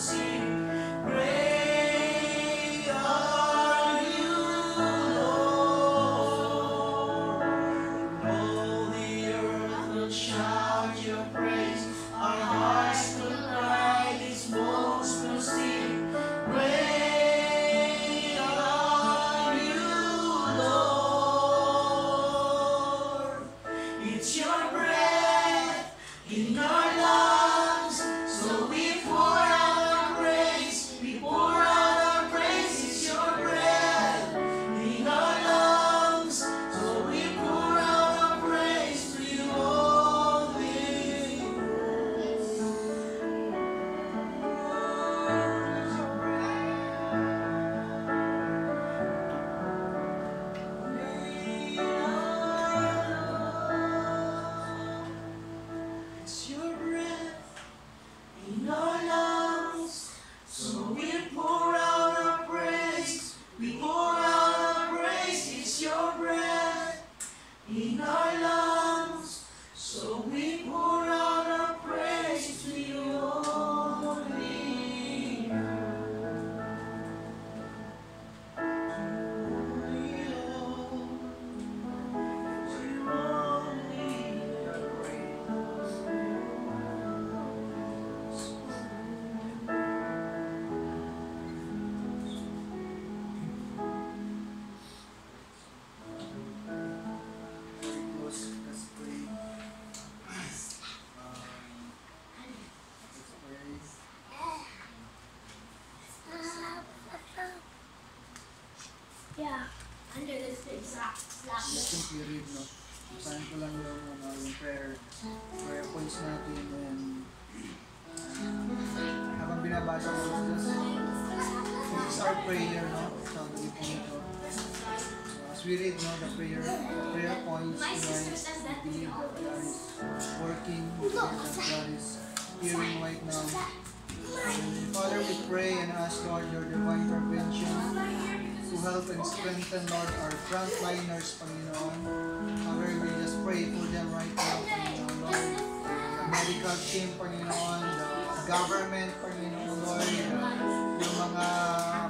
see. Under this? Basahin ko lang prayer, prayer points natin and uh, habang binabasa ko, just this is our prayer, no? As we read, no, the prayer, prayer points, that working, hearing right now. And Father, we pray and ask, Lord, your divine help and strengthen, Lord, our frontliners, Panginoon. Father, we just pray for them right now, Panginoon, Lord. The medical team, Panginoon, the government, Panginoon, Lord, yung mga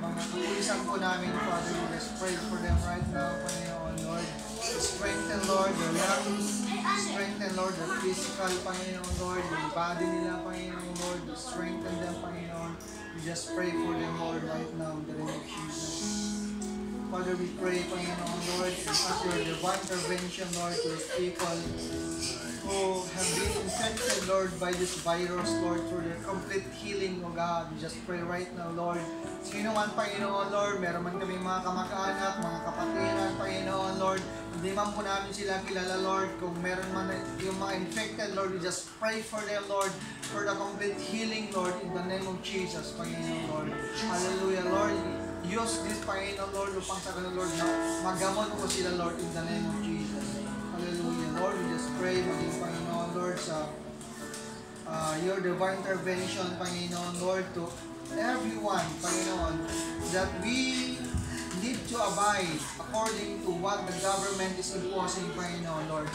mga kapulisan po namin, Father, we just pray for them right now, Panginoon, Lord. Strengthen, Lord, their lungs. Strengthen, Lord, their physical, Panginoon, Lord. Yung body nila, Panginoon, Lord. Strengthen them, Panginoon. We just pray for them, Lord, right now, in the name of Jesus. Father, we pray, Panginoon, Lord, as your divine intervention, Lord, to those people who have been infected, Lord, by this virus, Lord, for their complete healing, O God. We just pray right now, Lord. Sino man, Panginoon, Lord, meron man kami mga kamag-anak, mga kapatiran, Panginoon, Lord, hindi man po namin sila kilala, Lord. Kung meron man yung mga infected, Lord, we just pray for them, Lord, for the complete healing, Lord, in the name of Jesus, Panginoon, Lord. Hallelujah, Lord. Use this, Panginoon, Lord, upang sa ganun, Lord, na magamot po sila, Lord, in the name of Jesus. Hallelujah, Lord. We just pray, maging Panginoon, Lord, sa uh, your divine intervention, Panginoon, Lord, to everyone, Panginoon, that we need to abide according to what the government is imposing, Panginoon, Lord.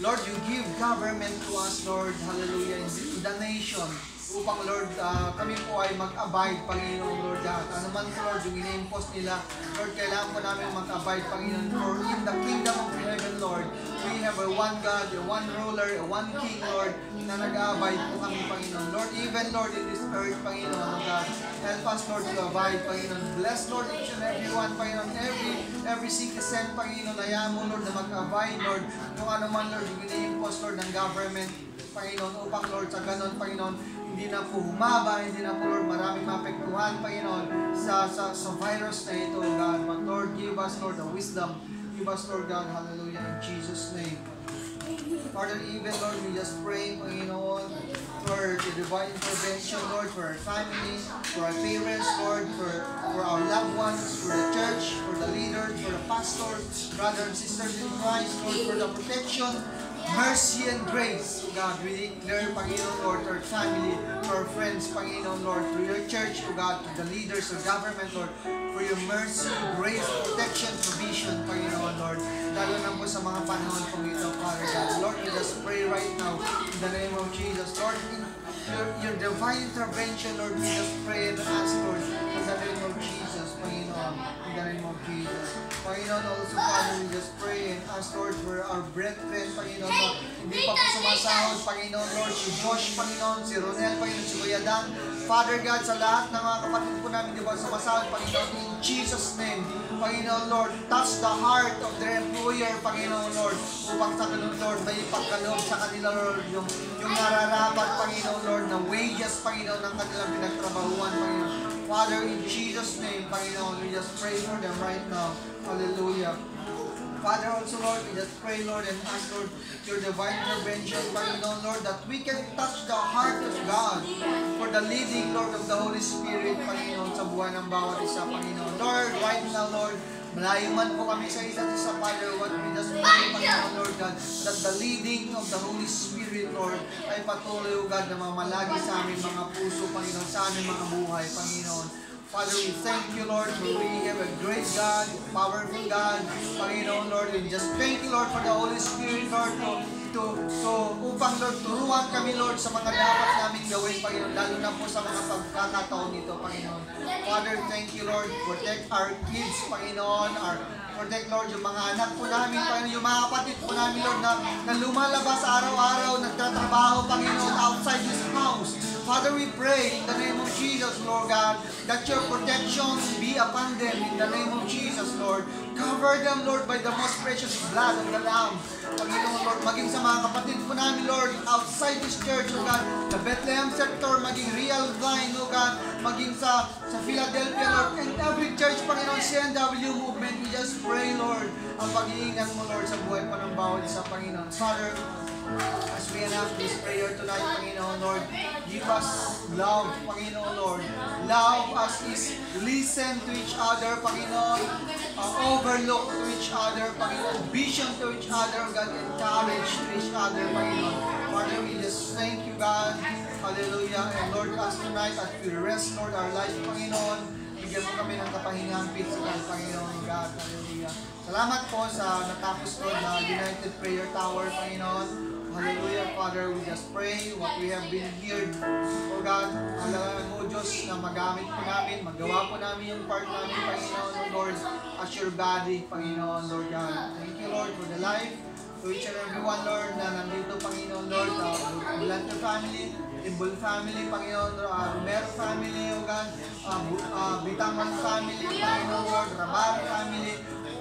Lord, you give government to us, Lord, hallelujah, in the nation, upang, Lord, ah, kami po ay mag-abide, Panginoon, Lord, God. Ano man, Lord, yung ina-impose nila, Lord, kailangan po namin mag-abide, Panginoon, for in the kingdom of heaven, Lord, we have a one God, a one ruler, a one King, Lord, na nag-abide po kami, Panginoon. Lord, even, Lord, in this earth, Panginoon, oh God, help us, Lord, to abide, Panginoon. Bless, Lord, each and every one, Panginoon, every, every citizen, Panginoon, ayaw mo, Lord, na mag-abide, Lord, kung ano man, Lord, yung ini-impose, Lord, ng government, Panginoon, upang, Lord, sa ganon, Panginoon, hindi na po humaba, hindi na po, Lord, maraming mapektuhan, Panginoon, sa, sa, sa virus na ito, God. But, Lord, give us, Lord, the wisdom. Give us, Lord God, hallelujah, in Jesus' name. Father, even, Lord, we just pray, Panginoon, for the divine intervention, Lord, for our family, for our parents, Lord, for, for our loved ones, for the church, for the leaders, for the pastors, brothers and sisters in Christ, Lord, for the protection, mercy, and grace. God, we declare, Panginoon, Lord, to our family, to our friends, Panginoon, Lord, to your church, O God, to the leaders of government, Lord, for your mercy, grace, protection, provision, Panginoon, Lord. Lalo na po sa mga panahon po ito, Father God. Lord, we just pray right now in the name of Jesus. Lord, your, your divine intervention, Lord, we just pray and ask, Lord, in the name of Jesus, Panginoon, in the name of Jesus. Panginoon, also, Father, we just pray and ask, Lord, for our brethren, Panginoon, Lord, hindi pa po sumasahod, Panginoon, Lord, si Josh, Panginoon, si Ronel, Panginoon, si Kuya Dan, Father God, sa lahat ng mga kapatid po namin, di ba, sumasahod, Panginoon, in Jesus' name, Panginoon, Lord, touch the heart of their employer, Panginoon, Lord, upang sa ganun, Lord, may pagkaloob sa kanila, Lord, yung, yung nararapat, Panginoon, Lord, na wages, Panginoon, ng kanilang pinagtrabahuan, Panginoon. Father, in Jesus' name, Panginoon, we just pray for them right now. Hallelujah. Father, also, Lord, we just pray, Lord, and ask, Lord, your divine intervention, Panginoon, Lord, that we can touch the heart of God for the leading, Lord, of the Holy Spirit, Panginoon, sa buhay ng bawat isa, Panginoon. Lord, right now, Lord, malayo man po kami sa isa't isa, Father, what we just pray, Panginoon, Lord God, that the leading of the Holy Spirit, Lord, ay patuloy, O God, na mamalagi sa aming mga puso, Panginoon, sa aming mga buhay, Panginoon. Father, we thank you, Lord, for we have a great God, powerful God. Panginoon, Lord, we just thank you, Lord, for the Holy Spirit, Lord, to, to, to upang, Lord, turuan kami, Lord, sa mga dapat namin gawin, Panginoon, lalo na po sa mga pagkakataon nito, Panginoon. Father, thank you, Lord. Protect our kids, Panginoon, our Protect, Lord, yung mga anak po namin, Panginoon, yung mga kapatid po namin, Lord, na, na lumalabas araw-araw, nagtatrabaho, Panginoon, outside this house. Father, we pray in the name of Jesus, Lord God, that your protection be upon them in the name of Jesus, Lord. Cover them, Lord, by the most precious blood of the Lamb. Panginoon, Lord, maging sa mga kapatid po namin, Lord, outside this church, Lord God, the Bethlehem sector, maging Real Vine, Lord God, maging sa, sa Philadelphia, Lord, and every church, Panginoon, CNW movement, we just pray, Lord, ang pag-iingat mo, Lord, sa buhay pa ng bawat isa, Panginoon. Father, as we enact this prayer tonight, Panginoon, Lord, give us love, Panginoon, Lord. Love us is listen to each other, Panginoon, uh, overlook to each other, Panginoon, vision to each other, God, and courage to each other, Panginoon. Father, we just thank you, God. Hallelujah. And Lord, us tonight, as we rest, Lord, our life, Panginoon, bigyan mo kami ng kapahingang physical, Panginoon, God. Hallelujah. Salamat po sa natapos ko na United Prayer Tower, Panginoon. Hallelujah, Father. We just pray what we have been here. O God, halagaan mo, Diyos, na magamit po namin, magawa po namin yung part namin, Panginoon, Lord, as your body, Panginoon, Lord God. Thank you, Lord, for the life to each and everyone, Lord, na nandito, Panginoon, Lord, uh, Bulante family, Imbol family, Panginoon, uh, Romero family, O God, uh, Bu- uh, Bitangan family, Panginoon, Lord, Rabar family,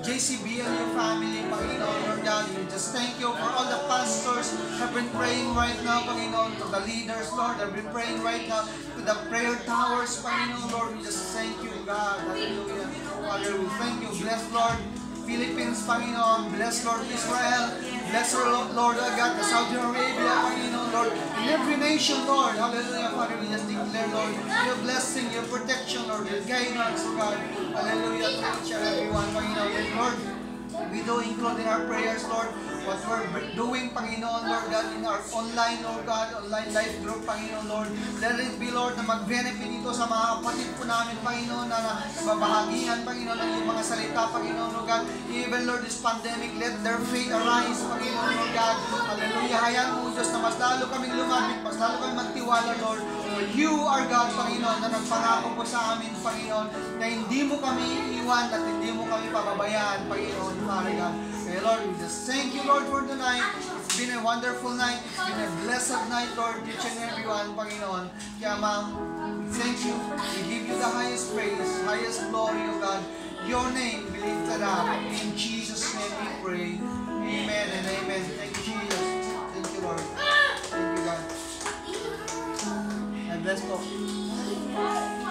JCBLU family, Panginoon, Lord God, we just thank you for all the pastors have been praying right now, Panginoon, to the leaders, Lord, have been praying right now to the prayer towers, Panginoon, Lord, we just thank you, God, hallelujah. Father, we thank you, bless, Lord, Philippines, Panginoon, bless, Lord, Israel, bless, Lord, Lord, oh God, the Saudi Arabia, Panginoon, Lord, in every nation, Lord, hallelujah, Father, we just declare, Lord, your blessing, your protection, Lord, your guidance, oh God, hallelujah, to each and everyone, Panginoon, and Lord, we do include in our prayers, Lord, what we're doing, Panginoon, Lord God, in our online, Lord God, online life group, Panginoon, Lord. Let it be, Lord, na mag-benefit ito sa mga kapatid po namin, Panginoon, na nababahagian, Panginoon, ng mga salita, Panginoon, Lord God. Even, Lord, this pandemic, let their faith arise, Panginoon, Lord God. Hallelujah. Hayaan mo, Diyos, na mas lalo kaming lumapit, mas lalo kaming magtiwala, Lord. For you are God, Panginoon, na nagpangako po sa amin, Panginoon, na hindi mo kami iiwan at hindi mo kami pababayaan, Panginoon, Father God. Kaya Lord, we just thank you, Lord, for tonight. It's been a wonderful night. It's been a blessed night, Lord, each and everyone, Panginoon. Kaya, Ma'am, thank you. We give you the highest praise, highest glory, O God. Your name be lifted up. In Jesus' name we pray. Amen and amen. Thank you, Jesus. Thank you, Lord. let's go.